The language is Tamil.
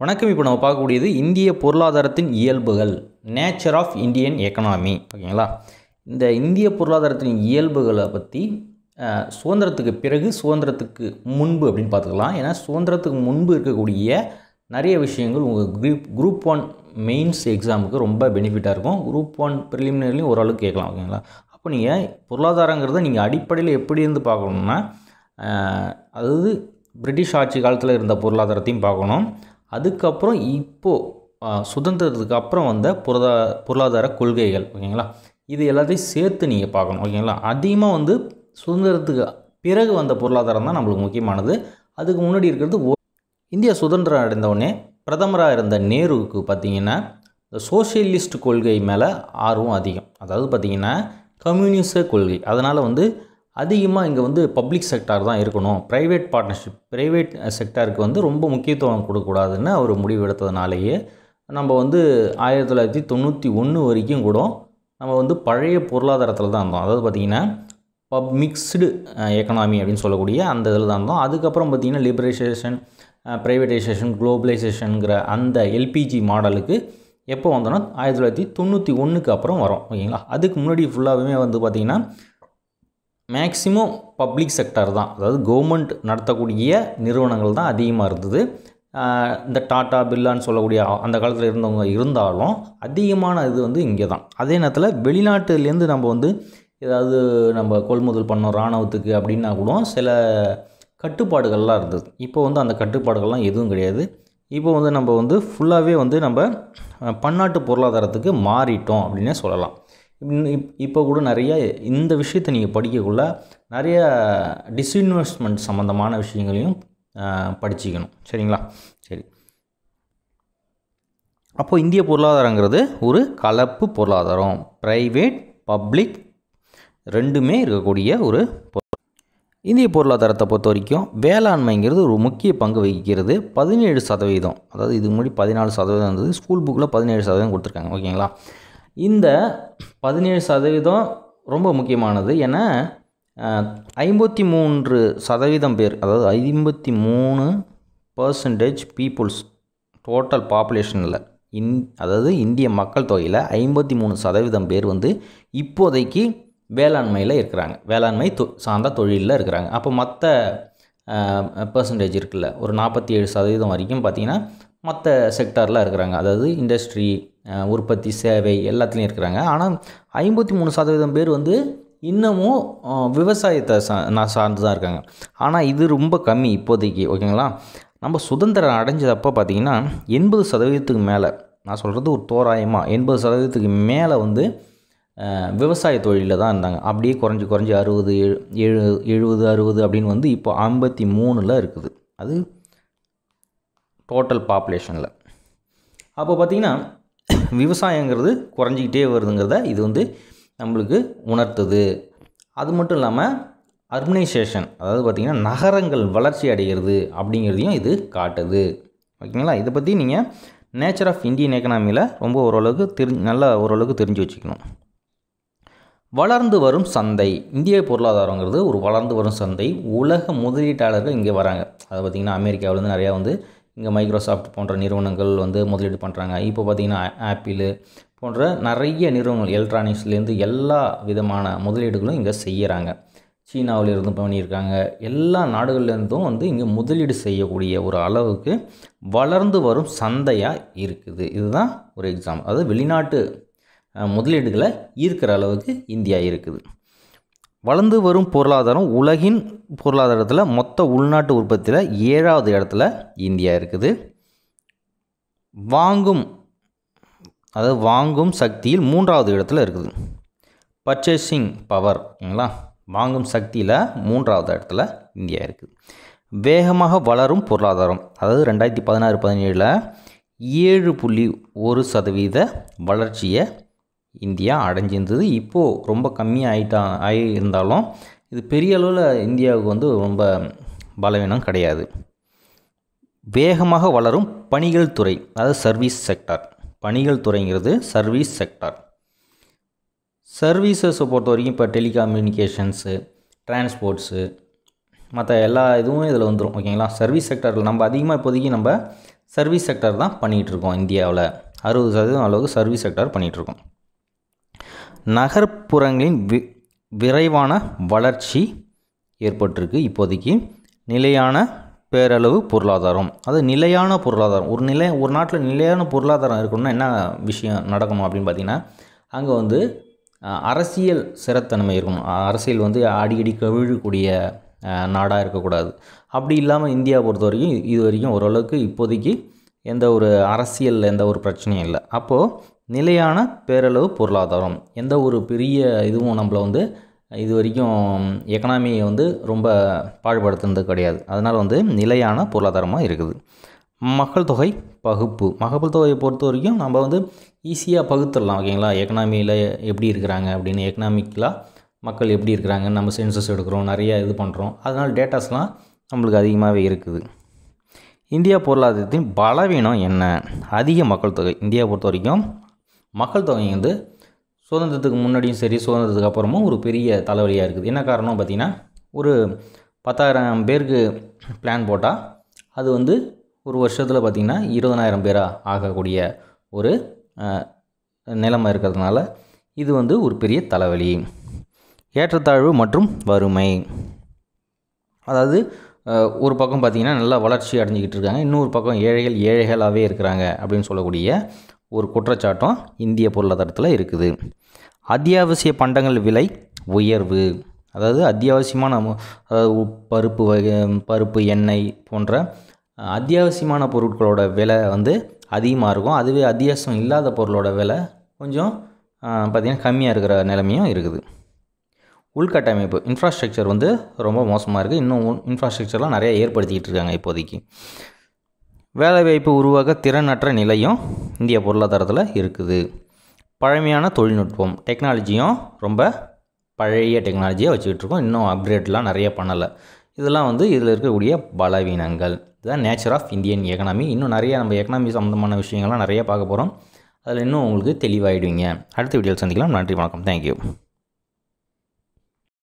வணக்கம் இப்போ நம்ம பார்க்கக்கூடியது இந்திய பொருளாதாரத்தின் இயல்புகள் நேச்சர் ஆஃப் இந்தியன் எக்கனாமி ஓகேங்களா? இந்த இந்திய பொருளாதாரத்தின் இயல்புகளை பற்றி சுதந்திரத்துக்கு பிறகு சுதந்திரத்துக்கு முன்பு அப்படின்னு பார்த்துக்கலாம். ஏன்னா சுதந்திரத்துக்கு முன்பு இருக்கக்கூடிய நிறைய விஷயங்கள் உங்கள் குரூப் குரூப் ஒன் மெயின்ஸ் எக்ஸாமுக்கு ரொம்ப பெனிஃபிட்டாக இருக்கும். குரூப் ஒன் ப்ரிலிமினரிலையும் ஓரளவுக்கு கேட்கலாம் ஓகேங்களா? அப்போ நீங்கள் பொருளாதாரங்கிறத நீங்கள் அடிப்படையில் எப்படி இருந்து பார்க்கணுன்னா அதாவது பிரிட்டிஷ் ஆட்சி காலத்தில் இருந்த பொருளாதாரத்தையும் பார்க்கணும். அதுக்கப்புறம் இப்போது சுதந்திரத்துக்கு அப்புறம் வந்த பொருளா பொருளாதார கொள்கைகள் ஓகேங்களா? இது எல்லாத்தையும் சேர்த்து நீங்கள் பார்க்கணும் ஓகேங்களா? அதிகமாக வந்து சுதந்திரத்துக்கு பிறகு வந்த பொருளாதாரம் தான் நம்மளுக்கு முக்கியமானது. அதுக்கு முன்னாடி இருக்கிறது இந்தியா சுதந்திரம் அடைந்தவுடனே பிரதமராக இருந்த நேருவுக்கு பார்த்தீங்கன்னா இந்த சோஷியலிஸ்ட் கொள்கை மேலே ஆர்வம் அதிகம். அதாவது பார்த்தீங்கன்னா கம்யூனிச கொள்கை. அதனால் வந்து அதிகமாக இங்கே வந்து பப்ளிக் செக்டார் தான் இருக்கணும். ப்ரைவேட் பார்ட்னர்ஷிப் ப்ரைவேட் செக்டாருக்கு வந்து ரொம்ப முக்கியத்துவம் கொடுக்கக்கூடாதுன்னு அவர் முடிவு எடுத்ததுனாலேயே நம்ம வந்து ஆயிரத்தி தொள்ளாயிரத்தி தொண்ணூற்றி ஒன்று வரைக்கும் கூட நம்ம வந்து பழைய பொருளாதாரத்தில் தான் இருந்தோம். அதாவது பார்த்திங்கன்னா பப் மிக்ஸ்டு எக்கனாமி அப்படின்னு சொல்லக்கூடிய அந்த இதில் தான் இருந்தோம். அதுக்கப்புறம் பார்த்திங்கன்னா லிபரேஷேஷன் ப்ரைவேட்டைசேஷன் குளோபலைசேஷனுங்கிற அந்த எல்பிஜி மாடலுக்கு எப்போ வந்தோன்னா ஆயிரத்தி தொள்ளாயிரத்தி தொண்ணூற்றி ஒன்றுக்கு அப்புறம் வரும். ஓகேங்களா? அதுக்கு முன்னாடி ஃபுல்லாகவே வந்து பார்த்திங்கன்னா மேக்சிமம் பப்ளிக் செக்டார் தான். அதாவது கவர்மெண்ட் நடத்தக்கூடிய நிறுவனங்கள் தான் அதிகமாக இருந்தது. இந்த டாட்டா பில்லான்னு சொல்லக்கூடிய அந்த காலத்தில் இருந்தவங்க இருந்தாலும் அதிகமான இது வந்து இங்கே தான். அதே நேரத்தில் வெளிநாட்டுலேருந்து நம்ம வந்து ஏதாவது நம்ம கொள்முதல் பண்ணோம் இராணுவத்துக்கு அப்படின்னா கூட சில கட்டுப்பாடுகள்லாம் இருந்தது. இப்போ வந்து அந்த கட்டுப்பாடுகள்லாம் எதுவும் கிடையாது. இப்போ வந்து நம்ம வந்து ஃபுல்லாகவே வந்து நம்ம பன்னாட்டு பொருளாதாரத்துக்கு மாறிட்டோம் அப்படின்னே சொல்லலாம். இப்போ கூட நிறைய இந்த விஷயத்தை நீங்கள் படிக்கக்குள்ள நிறைய டிஸ்இன்வெஸ்ட்மெண்ட் சம்மந்தமான விஷயங்களையும் படிச்சிக்கணும் படிச்சுக்கணும். சரிங்களா? சரி. அப்போ இந்திய பொருளாதாரங்கிறது ஒரு கலப்பு பொருளாதாரம். ப்ரைவேட் பப்ளிக் ரெண்டுமே இருக்கக்கூடிய ஒரு இந்திய பொருளாதாரத்தை பொறுத்த வரைக்கும் வேளாண்மைங்கிறது ஒரு முக்கிய பங்கு வகிக்கிறது. பதினேழு சதவீதம் அதாவது இதுக்கு முன்னாடி பதினாலு சதவீதம் இருந்தது ஸ்கூல் புக்கில் பதினேழு சதவீதம் கொடுத்துருக்காங்க. ஓகேங்களா? இந்த பதினேழு சதவீதம் ரொம்ப முக்கியமானது. ஏன்னா ஐம்பத்தி மூன்று சதவீதம் பேர் அதாவது ஐம்பத்தி மூணு பர்சன்டேஜ் பீப்புள்ஸ் டோட்டல் பாப்புலேஷனில் இன் அதாவது இந்திய மக்கள் தொகையில் ஐம்பத்தி மூணு சதவீதம் பேர் வந்து இப்போதைக்கு வேளாண்மையில் இருக்கிறாங்க. வேளாண்மை தொ சார்ந்த தொழிலில் இருக்கிறாங்க. அப்போ மற்ற பர்சன்டேஜ் இருக்குல்ல ஒரு நாற்பத்தி ஏழு சதவீதம் வரைக்கும் பார்த்திங்கன்னா மற்ற செக்டாரில் இருக்கிறாங்க. அதாவது இண்டஸ்ட்ரி உற்பத்தி சேவை எல்லாத்துலேயும் இருக்கிறாங்க. ஆனால் ஐம்பத்தி மூணு சதவீதம் பேர் வந்து இன்னமும் விவசாயத்தை சா நான் சார்ந்து தான் இருக்காங்க. ஆனால் இது ரொம்ப கம்மி இப்போதைக்கு ஓகேங்களா? நம்ம சுதந்திரம் அடைஞ்சதப்போ பார்த்தீங்கன்னா எண்பது சதவீதத்துக்கு மேலே நான் சொல்கிறது ஒரு தோராயமாக எண்பது சதவீதத்துக்கு மேலே வந்து விவசாய தொழிலில் தான் இருந்தாங்க. அப்படியே குறைஞ்சி குறைஞ்சி அறுபது எழு எழு எழுபது அறுபது அப்படின்னு வந்து இப்போ ஐம்பத்தி மூணில் இருக்குது. அது டோட்டல் பாப்புலேஷனில் அப்போ பார்த்திங்கன்னா விவசாயங்கிறது குறைஞ்சிக்கிட்டே வருதுங்கிறத இது வந்து நம்மளுக்கு உணர்த்துது. அது மட்டும் இல்லாமல் அர்பனைசேஷன் அதாவது பார்த்திங்கன்னா நகரங்கள் வளர்ச்சி அடைகிறது அப்படிங்கிறதையும் இது காட்டுது. ஓகேங்களா? இதை பற்றி நீங்கள் நேச்சர் ஆஃப் இந்தியன் எக்கனாமியில் ரொம்ப ஓரளவுக்கு தெரி நல்லா ஓரளவுக்கு தெரிஞ்சு வச்சுக்கணும். வளர்ந்து வரும் சந்தை. இந்திய பொருளாதாரங்கிறது ஒரு வளர்ந்து வரும் சந்தை. உலக முதலீட்டாளர்கள் இங்கே வராங்க. அதை பார்த்திங்கன்னா அமெரிக்காவிலேருந்து நிறையா வந்து இங்கே மைக்ரோசாஃப்ட் போன்ற நிறுவனங்கள் வந்து முதலீடு பண்ணுறாங்க இப்போ பார்த்திங்கன்னா ஆப்பிள் போன்ற நிறைய நிறுவனங்கள் எலக்ட்ரானிக்ஸ்லேருந்து எல்லா விதமான முதலீடுகளும் இங்கே செய்கிறாங்க சீனாவில் இருந்து பண்ணியிருக்காங்க. எல்லா நாடுகள்லேருந்தும் வந்து இங்கே முதலீடு செய்யக்கூடிய ஒரு அளவுக்கு வளர்ந்து வரும் சந்தையாக இருக்குது. இதுதான் ஒரு எக்ஸாம் அதாவது வெளிநாட்டு முதலீடுகளை ஈர்க்கிற அளவுக்கு இந்தியா இருக்குது. வளர்ந்து வரும் பொருளாதாரம் உலகின் பொருளாதாரத்தில் மொத்த உள்நாட்டு உற்பத்தியில் ஏழாவது இடத்துல இந்தியா இருக்குது. வாங்கும் அதாவது வாங்கும் சக்தியில் மூன்றாவது இடத்துல இருக்குது. பர்ச்சேசிங் பவர்ங்களா வாங்கும் சக்தியில் மூன்றாவது இடத்துல இந்தியா இருக்குது. வேகமாக வளரும் பொருளாதாரம் அதாவது ரெண்டாயிரத்தி பதினாறு பதினேழில் ஏழு புள்ளி ஒரு சதவீத வளர்ச்சியை இந்தியா அடைஞ்சிருந்தது. இப்போது ரொம்ப கம்மியாயிட்டா ஆகி இருந்தாலும் இது பெரிய அளவில் இந்தியாவுக்கு வந்து ரொம்ப பலவீனம் கிடையாது. வேகமாக வளரும் பணிகள் துறை அதாவது சர்வீஸ் செக்டார். பணிகள் துறைங்கிறது சர்வீஸ் செக்டார். சர்வீசஸை பொறுத்த வரைக்கும் இப்போ டெலிகம்யூனிகேஷன்ஸு டிரான்ஸ்போர்ட்ஸு மற்ற எல்லா இதுவும் இதில் வந்துடும் ஓகேங்களா? சர்வீஸ் செக்டரில் நம்ம அதிகமாக இப்போதைக்கு நம்ம சர்வீஸ் செக்டர் தான் பண்ணிகிட்டு இருக்கோம் இந்தியாவில். அறுபது சதவீதம் அளவுக்கு சர்வீஸ் செக்டர் பண்ணிகிட்டு இருக்கோம் நகர்ப்புறங்களின் வி விரைவான வளர்ச்சி ஏற்பட்டிருக்கு. இப்போதைக்கு நிலையான பேரளவு பொருளாதாரம். அது நிலையான பொருளாதாரம். ஒரு நிலை ஒரு நாட்டில் நிலையான பொருளாதாரம் இருக்கணும்னா என்ன விஷயம் நடக்கணும் அப்படின்னு பார்த்தீங்கன்னா அங்கே வந்து அரசியல் சிறத்தன்மை இருக்கணும். அரசியல் வந்து அடிக்கடி கவிழக்கூடிய நாடாக இருக்கக்கூடாது. அப்படி இல்லாமல் இந்தியா பொறுத்த வரைக்கும் இது வரைக்கும் ஓரளவுக்கு இப்போதைக்கு எந்த ஒரு அரசியல் எந்த ஒரு பிரச்சனையும் இல்லை. அப்போது நிலையான பேரளவு பொருளாதாரம் எந்த ஒரு பெரிய இதுவும் நம்மளை வந்து இது வரைக்கும் எக்கனாமியை வந்து ரொம்ப பாழ்படுத்துனது கிடையாது. அதனால் வந்து நிலையான பொருளாதாரமாக இருக்குது. மக்கள் தொகை பகுப்பு. மக்கள் தொகையை பொறுத்த வரைக்கும் நம்ம வந்து ஈஸியாக பகுத்துடலாம் ஓகேங்களா? எக்கனாமியில் எப்படி இருக்கிறாங்க அப்படின்னு எக்கனாமிக்கலாக மக்கள் எப்படி இருக்கிறாங்க நம்ம சென்சஸ் எடுக்கிறோம் நிறையா இது பண்ணுறோம் அதனால் டேட்டாஸ்லாம் நம்மளுக்கு அதிகமாகவே இருக்குது. இந்தியா பொருளாதாரத்தின் பலவீனம் என்ன? அதிக மக்கள் தொகை. இந்தியா பொறுத்த வரைக்கும் மக்கள் தொகை வந்து சுதந்திரத்துக்கு முன்னாடியும் சரி சுதந்திரத்துக்கு அப்புறமும் ஒரு பெரிய தலைவலியாக இருக்குது. என்ன காரணம் பார்த்திங்கன்னா ஒரு பத்தாயிரம் பேருக்கு பிளான் போட்டால் அது வந்து ஒரு வருஷத்தில் பார்த்திங்கன்னா இருபதனாயிரம் பேராக ஆகக்கூடிய ஒரு நிலமை நிலைமை இருக்கிறதுனால இது வந்து ஒரு பெரிய தலைவலி. ஏற்றத்தாழ்வு மற்றும் வறுமை. அதாவது ஒரு பக்கம் பார்த்திங்கன்னா நல்லா வளர்ச்சி அடைஞ்சிக்கிட்டு இருக்காங்க. இன்னொரு பக்கம் ஏழைகள் ஏழைகளாகவே இருக்கிறாங்க அப்படின்னு சொல்லக்கூடிய ஒரு குற்றச்சாட்டும் இந்திய பொருளாதாரத்தில் இருக்குது. அத்தியாவசிய பண்டங்கள் விலை உயர்வு. அதாவது அத்தியாவசியமான அதாவது பருப்பு வகை பருப்பு எண்ணெய் போன்ற அத்தியாவசியமான பொருட்களோட விலை வந்து அதிகமாக இருக்கும். அதுவே அத்தியாவசியம் இல்லாத பொருளோட விலை கொஞ்சம் பார்த்திங்கன்னா கம்மியாக இருக்கிற நிலைமையும் இருக்குது. உள்கட்டமைப்பு இன்ஃப்ராஸ்ட்ரக்சர் வந்து ரொம்ப மோசமாக இருக்குது இன்னும் இன்ஃப்ராஸ்ட்ரக்சர்லாம் நிறைய ஏற்படுத்திக்கிட்டு இருக்காங்க இப்போதைக்கு. வேலைவாய்ப்பு உருவாக திறனற்ற நிலையும் இந்திய பொருளாதாரத்தில் இருக்குது. பழமையான தொழில்நுட்பம் டெக்னாலஜியும் ரொம்ப பழைய டெக்னாலஜியாக வச்சுக்கிட்டு இருக்கோம். இன்னும் அப்கிரேட்லாம் நிறைய பண்ணலை. இதெல்லாம் வந்து இதில் இருக்கக்கூடிய பலவீனங்கள். இதுதான் நேச்சர் ஆஃப் இந்தியன் எக்கனாமி இன்னும் நிறைய நம்ம எக்கனாமி சம்மந்தமான விஷயங்கள்லாம் நிறைய பார்க்க போகிறோம் அதில் இன்னும் உங்களுக்கு தெளிவாகிடுவீங்க அடுத்த வீடியோவில் சந்திக்கலாம். நன்றி வணக்கம். தேங்க்யூ